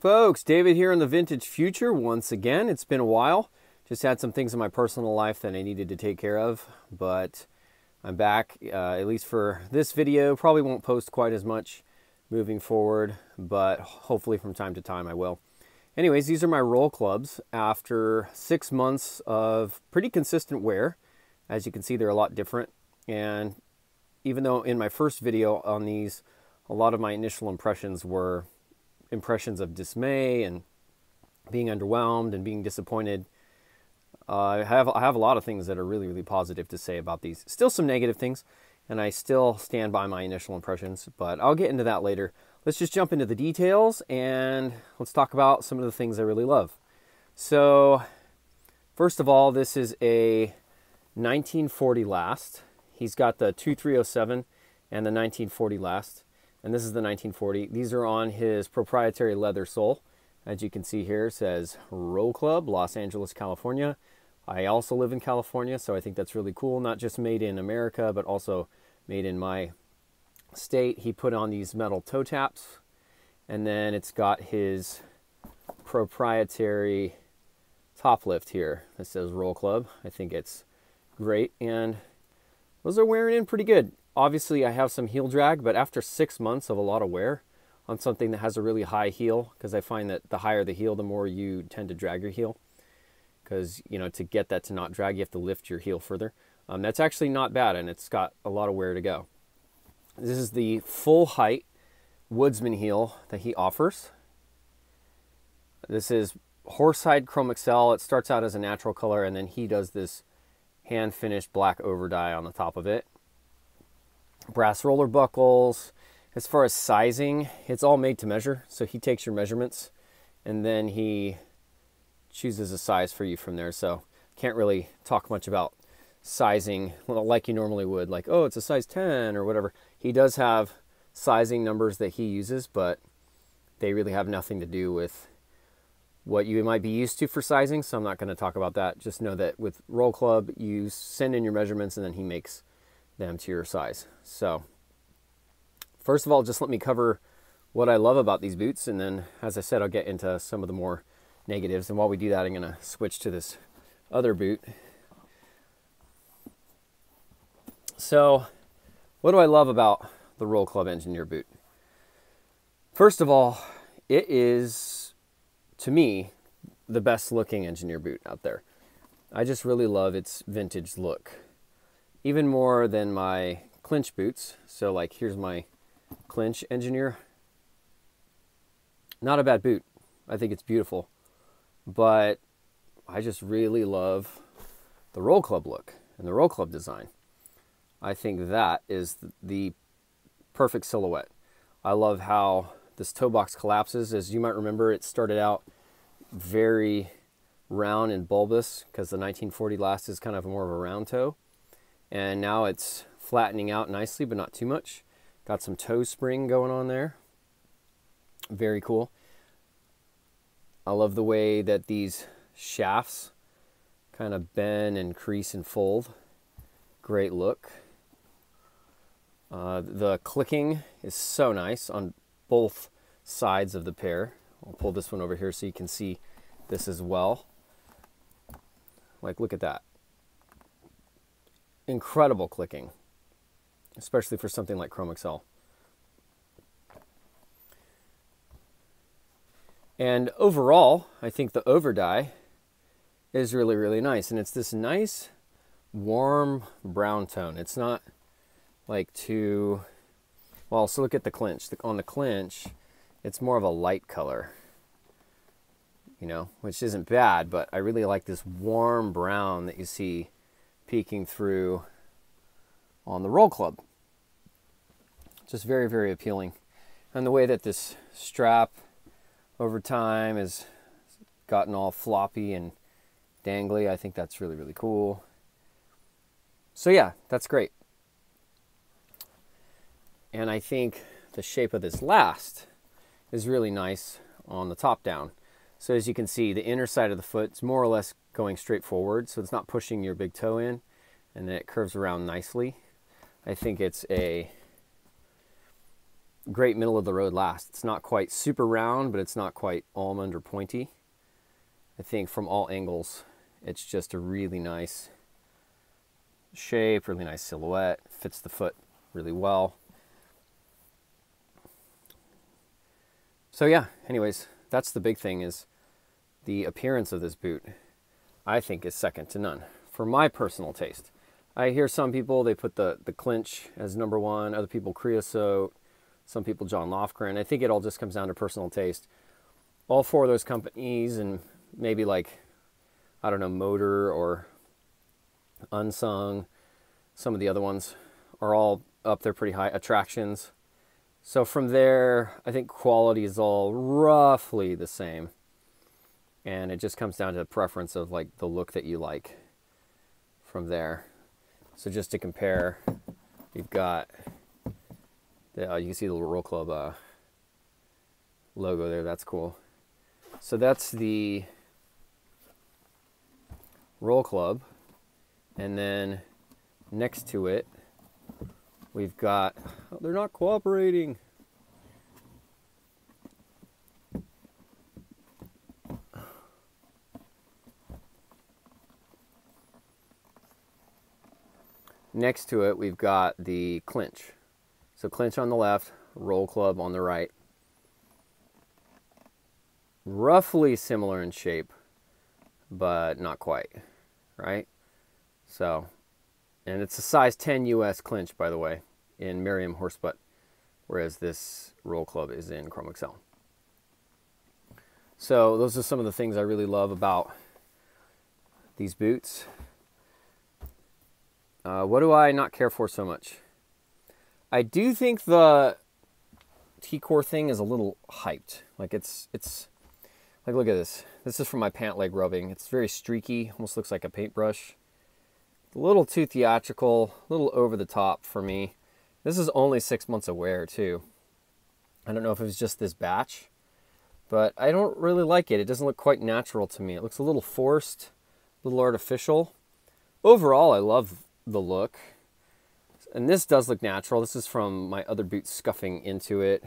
Folks, David here in the Vintage Future once again. It's been a while. Just had some things in my personal life that I needed to take care of, but I'm back, uh, at least for this video. Probably won't post quite as much moving forward, but hopefully from time to time I will. Anyways, these are my Role Clubs after six months of pretty consistent wear. As you can see, they're a lot different. And even though in my first video on these, a lot of my initial impressions were impressions of dismay and being underwhelmed and being disappointed. Uh, I have I have a lot of things that are really really positive to say about these. Still some negative things, and I still stand by my initial impressions, but I'll get into that later. Let's just jump into the details and let's talk about some of the things I really love. So, first of all, this is a 1940 last. He's got the 2307 and the 1940 last and this is the 1940. These are on his proprietary leather sole. As you can see here, says Role Club, Los Angeles, California. I also live in California, so I think that's really cool. Not just made in America, but also made in my state. He put on these metal toe taps, and then it's got his proprietary top lift here that says Role Club. I think it's great, and those are wearing in pretty good obviously I have some heel drag, but after six months of a lot of wear on something that has a really high heel, because I find that the higher the heel, the more you tend to drag your heel. Because, you know, to get that to not drag, you have to lift your heel further. Um, that's actually not bad, and it's got a lot of wear to go. This is the full height woodsman heel that he offers. This is horsehide chrome excel. It starts out as a natural color, and then he does this hand finished black over dye on the top of it brass roller buckles. As far as sizing, it's all made to measure. So he takes your measurements and then he chooses a size for you from there. So can't really talk much about sizing like you normally would, like, oh, it's a size 10 or whatever. He does have sizing numbers that he uses, but they really have nothing to do with what you might be used to for sizing. So I'm not going to talk about that. Just know that with Role Club, you send in your measurements and then he makes them to your size. So first of all, just let me cover what I love about these boots. And then, as I said, I'll get into some of the more negatives. And while we do that, I'm going to switch to this other boot. So what do I love about the Role Club Engineer boot? First of all, it is, to me, the best looking engineer boot out there. I just really love its vintage look even more than my clinch boots. So like here's my clinch engineer. Not a bad boot. I think it's beautiful. But I just really love the Role Club look and the Role Club design. I think that is the perfect silhouette. I love how this toe box collapses. As you might remember, it started out very round and bulbous because the 1940 last is kind of more of a round toe and now it's flattening out nicely but not too much. Got some toe spring going on there. Very cool. I love the way that these shafts kind of bend and crease and fold. Great look. Uh, the clicking is so nice on both sides of the pair. I'll pull this one over here so you can see this as well. Like look at that incredible clicking, especially for something like Chrome Excel. And overall, I think the over dye is really, really nice. And it's this nice, warm brown tone. It's not like too, well, so look at the clinch. On the clinch, it's more of a light color, you know, which isn't bad, but I really like this warm brown that you see peeking through on the Role Club. Just very, very appealing. And the way that this strap over time has gotten all floppy and dangly, I think that's really, really cool. So, yeah, that's great. And I think the shape of this last is really nice on the top down. So as you can see, the inner side of the foot is more or less going straight forward, so it's not pushing your big toe in, and then it curves around nicely. I think it's a great middle of the road last. It's not quite super round, but it's not quite almond or pointy. I think from all angles, it's just a really nice shape, really nice silhouette, fits the foot really well. So yeah, anyways, that's the big thing is the appearance of this boot. I think is second to none for my personal taste. I hear some people they put the the clinch as number one, other people Kreosote, some people John Lofgren. I think it all just comes down to personal taste. All four of those companies and maybe like I don't know Motor or Unsung, some of the other ones are all up there pretty high. Attractions. So from there, I think quality is all roughly the same. And it just comes down to the preference of like the look that you like from there. So just to compare, you've got the, uh, you can see the Role Club uh, logo there. That's cool. So that's the Role Club. And then next to it, we've got, oh, they're not cooperating. Next to it, we've got the clinch. So clinch on the left, Role Club on the right. Roughly similar in shape, but not quite, right? So, and it's a size 10 US clinch, by the way, in Maryam Horsebutt, whereas this Role Club is in Chrome Excel. So those are some of the things I really love about these boots. Uh, what do I not care for so much? I do think the teacore thing is a little hyped. Like it's it's like look at this. This is from my pant leg rubbing. It's very streaky, almost looks like a paintbrush. A little too theatrical, a little over the top for me. This is only six months of wear too. I don't know if it was just this batch, but I don't really like it. It doesn't look quite natural to me. It looks a little forced, a little artificial. Overall, I love the look. And this does look natural. This is from my other boot scuffing into it.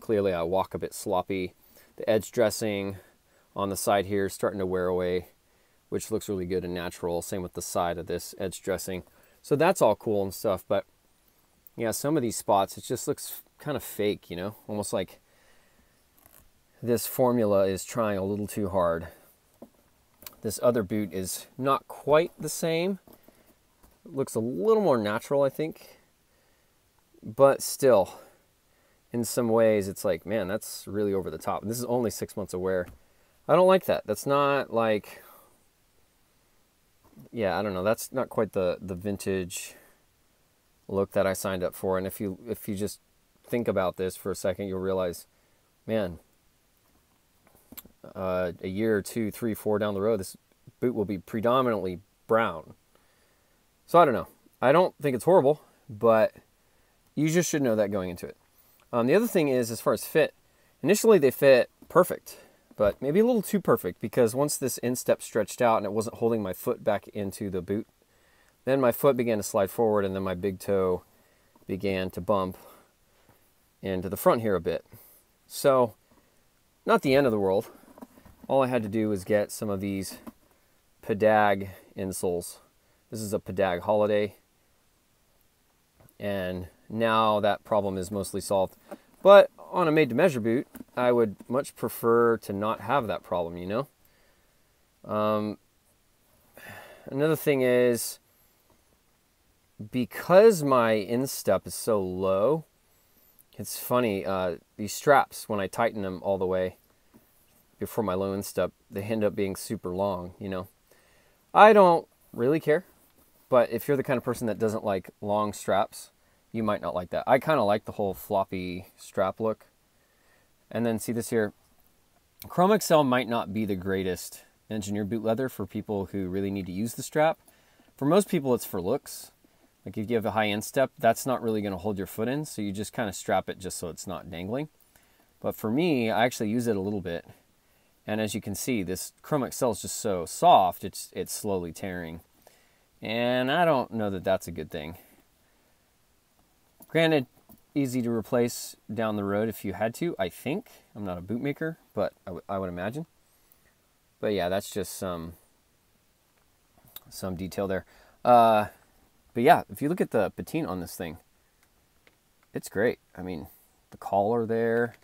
Clearly I walk a bit sloppy. The edge dressing on the side here is starting to wear away, which looks really good and natural. Same with the side of this edge dressing. So that's all cool and stuff. But yeah, some of these spots, it just looks kind of fake, you know, almost like this formula is trying a little too hard. This other boot is not quite the same looks a little more natural, I think. But still, in some ways, it's like, man, that's really over the top. this is only six months of wear. I don't like that. That's not like, yeah, I don't know. That's not quite the the vintage look that I signed up for. And if you if you just think about this for a second, you'll realize, man, uh, a year, two, three, four down the road, this boot will be predominantly brown. So I don't know. I don't think it's horrible, but you just should know that going into it. Um, the other thing is, as far as fit, initially they fit perfect, but maybe a little too perfect because once this instep stretched out and it wasn't holding my foot back into the boot, then my foot began to slide forward and then my big toe began to bump into the front here a bit. So, not the end of the world. All I had to do was get some of these Pedag insoles this is a Pedag Holiday. And now that problem is mostly solved. But on a made-to-measure boot, I would much prefer to not have that problem, you know? Um, another thing is, because my instep is so low, it's funny, uh, these straps, when I tighten them all the way before my low instep, they end up being super long, you know? I don't really care. But if you're the kind of person that doesn't like long straps, you might not like that. I kind of like the whole floppy strap look. And then see this here. Chrome Excel might not be the greatest engineer boot leather for people who really need to use the strap. For most people, it's for looks. Like if you have a high instep, that's not really going to hold your foot in, so you just kind of strap it just so it's not dangling. But for me, I actually use it a little bit. And as you can see, this Chrome Excel is just so soft, it's, it's slowly tearing. And I don't know that that's a good thing. Granted, easy to replace down the road if you had to. I think I'm not a bootmaker, but I, would imagine. But yeah, that's just some some detail there. Uh, but yeah, if you look at the patina on this thing, it's great. I mean, the collar there,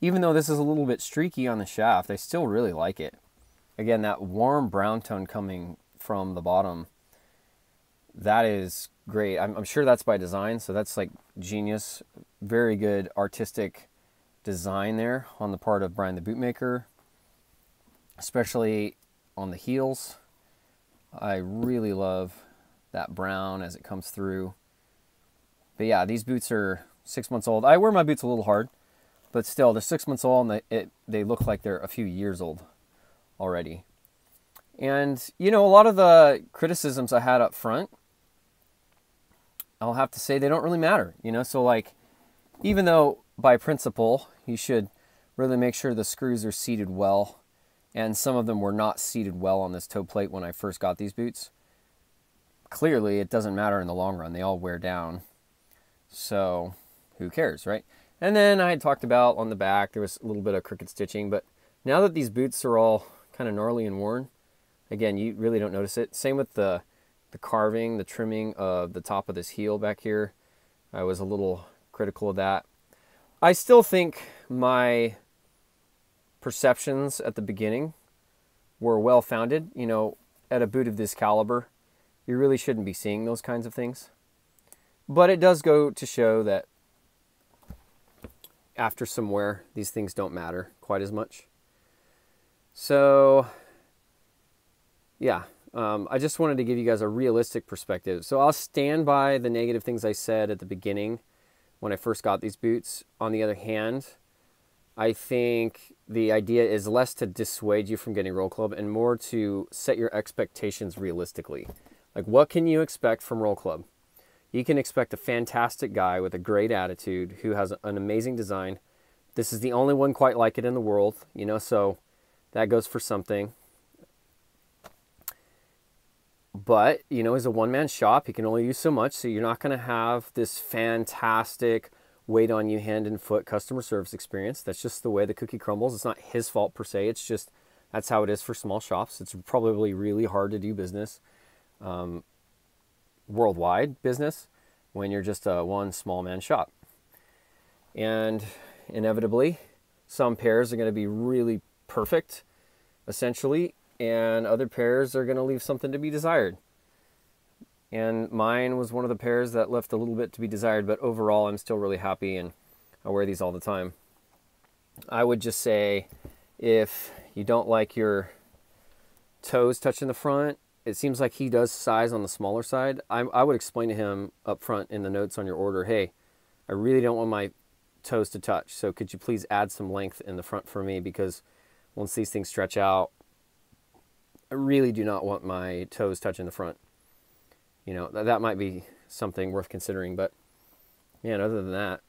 even though this is a little bit streaky on the shaft, I still really like it. Again, that warm brown tone coming from the bottom, that is great. I'm, I'm sure that's by design, so that's like genius. Very good artistic design there on the part of Brian the Bootmaker, especially on the heels. I really love that brown as it comes through. But yeah, these boots are six months old. I wear my boots a little hard, but still, they're six months old and they, it, they look like they're a few years old already. And, you know, a lot of the criticisms I had up front, I'll have to say they don't really matter, you know? So, like, even though by principle you should really make sure the screws are seated well, and some of them were not seated well on this toe plate when I first got these boots, clearly it doesn't matter in the long run. They all wear down. So, who cares, right? And then I had talked about on the back, there was a little bit of crooked stitching, but now that these boots are all kind of gnarly and worn, again, you really don't notice it. Same with the, the carving, the trimming of the top of this heel back here. I was a little critical of that. I still think my perceptions at the beginning were well founded. You know, at a boot of this caliber, you really shouldn't be seeing those kinds of things. But it does go to show that after some wear, these things don't matter quite as much. So, yeah, um, I just wanted to give you guys a realistic perspective. So I'll stand by the negative things I said at the beginning when I first got these boots. On the other hand, I think the idea is less to dissuade you from getting Role Club and more to set your expectations realistically. Like, what can you expect from Role Club? You can expect a fantastic guy with a great attitude who has an amazing design. This is the only one quite like it in the world, you know, so that goes for something. But, you know, as a one man shop, he can only use so much, so you're not going to have this fantastic wait on you hand and foot customer service experience. That's just the way the cookie crumbles. It's not his fault per se, it's just that's how it is for small shops. It's probably really hard to do business. Um, worldwide business when you're just a one small man shop. And inevitably, some pairs are going to be really perfect, essentially, and other pairs are going to leave something to be desired. And mine was one of the pairs that left a little bit to be desired, but overall, I'm still really happy and I wear these all the time. I would just say if you don't like your toes touching the front it seems like he does size on the smaller side. I, I would explain to him up front in the notes on your order, hey, I really don't want my toes to touch. So could you please add some length in the front for me? Because once these things stretch out, I really do not want my toes touching the front. You know, that, that might be something worth considering. But man, other than that,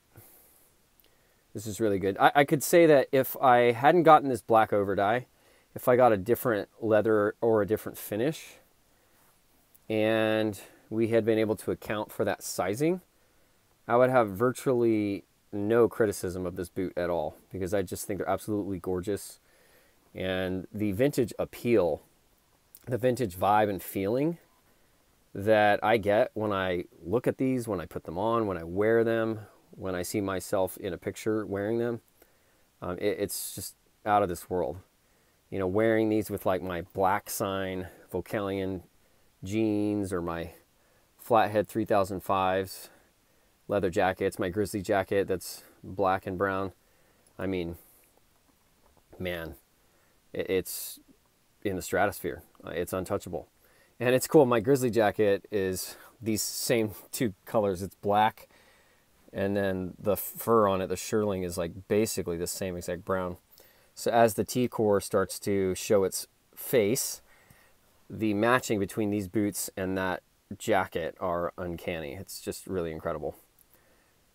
this is really good. I, I could say that if I hadn't gotten this black over dye, if I got a different leather or a different finish, and we had been able to account for that sizing, I would have virtually no criticism of this boot at all because I just think they're absolutely gorgeous. And the vintage appeal, the vintage vibe and feeling that I get when I look at these, when I put them on, when I wear them, when I see myself in a picture wearing them, um, it, it's just out of this world. You know, wearing these with like my black sign Vocalion jeans or my flathead 3005s, leather jackets, my grizzly jacket that's black and brown. I mean, man, it's in the stratosphere. Uh, it's untouchable. And it's cool. My grizzly jacket is these same two colors. It's black, and then the fur on it, the shearling, is like basically the same exact brown. So as the teacore starts to show its face, the matching between these boots and that jacket are uncanny. It's just really incredible.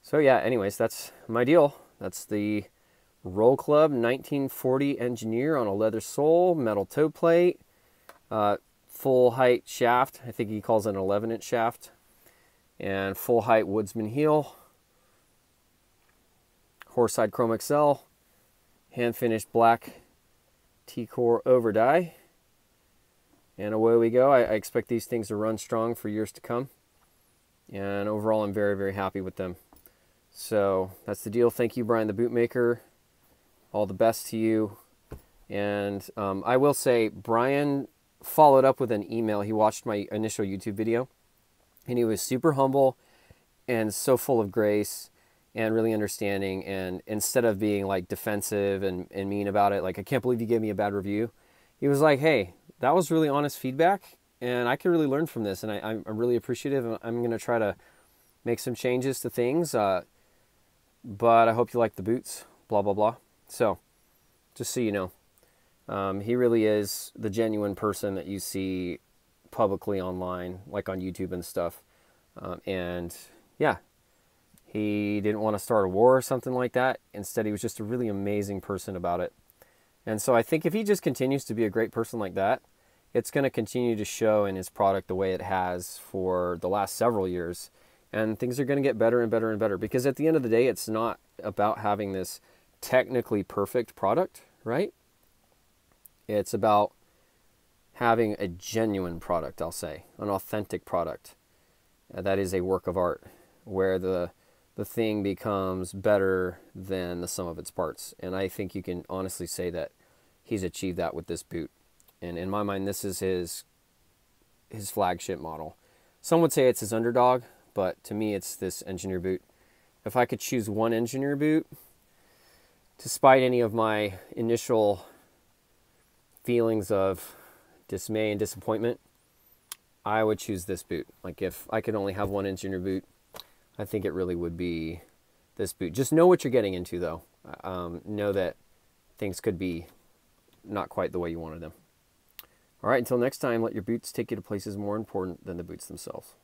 So yeah, anyways, that's my deal. That's the Role Club 1940 Engineer on a leather sole, metal toe plate, uh, full height shaft. I think he calls it an 11 inch shaft, and full height woodsman heel. Horsehide Chrome Excel, hand finished black teacore over dye. And away we go. I, I, expect these things to run strong for years to come. And overall, I'm very, very happy with them. So that's the deal. Thank you, Brian the Bootmaker. All the best to you. And um, I will say, Brian followed up with an email. He watched my initial YouTube video, and he was super humble and so full of grace and really understanding. And instead of being like defensive and, and mean about it, like, I can't believe you gave me a bad review, he was like, hey, that was really honest feedback. And I can really learn from this. And I, am really appreciative. And I'm going to try to make some changes to things. Uh, but I hope you like the boots, blah, blah, blah. So, just so you know, um, he really is the genuine person that you see publicly online, like on YouTube and stuff. Um, and yeah, he didn't want to start a war or something like that. Instead, he was just a really amazing person about it. And so I think if he just continues to be a great person like that, it's going to continue to show in his product the way it has for the last several years. And things are going to get better and better and better because at the end of the day, it's not about having this technically perfect product, right? It's about having a genuine product, I'll say, an authentic product uh, that is a work of art where the the thing becomes better than the sum of its parts. And I think you can honestly say that he's achieved that with this boot. And in my mind, this is his his flagship model. Some would say it's his underdog, but to me, it's this engineer boot. If I could choose one engineer boot, despite any of my initial feelings of dismay and disappointment, I would choose this boot. Like if I could only have one engineer boot, I think it really would be this boot. Just know what you're getting into, though. Um, know that things could be not quite the way you wanted them. All right, until next time, let your boots take you to places more important than the boots themselves.